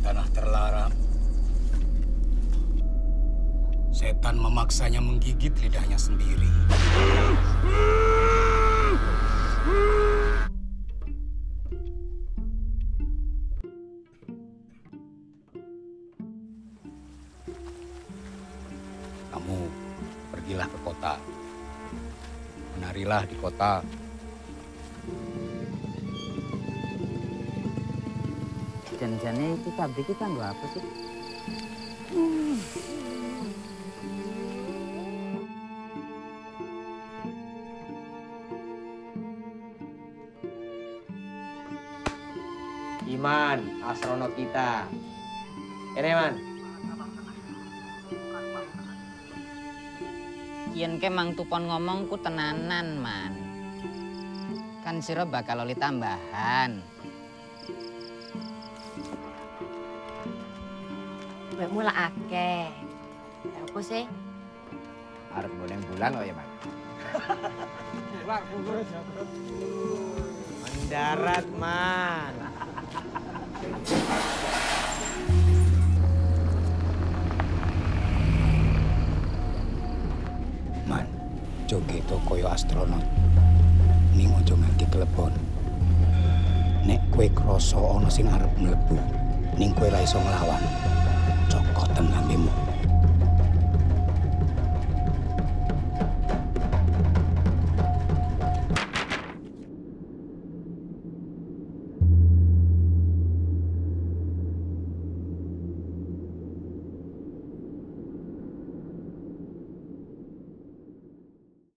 tanah terlarang. Setan memaksanya menggigit lidahnya sendiri. Kamu pergilah ke kota. Menarilah di kota. Jan-jannya itu tabrik kita nggak apa sih? Iman, astronot kita. Ini Man. Yen ke mang tupon ngomong ku tenanan man. Kan sira bakal oli tambahan. Mbak mula akeh. Ya apa sih? Arep boleh bulan oh ya Man. Mendarat Man. Man, joget to koyo astronot. Ning ojo nganti kelebon. Nek kue kroso ana sing arep mlebu, ning kue ra iso nglawan. um 瞑目